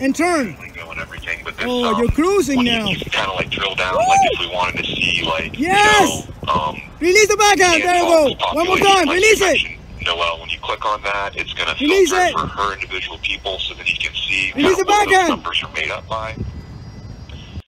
and turn. and but this, Oh, um, you're cruising now. You, kind of like drill down, like if we wanted to see, like, Yes! you know, um, Release the backhand. There you go. One more time. like Release it. Noel, when you click on that, it's going to Release filter it. for her individual people so that he can see Release kind the of what those numbers are made up by.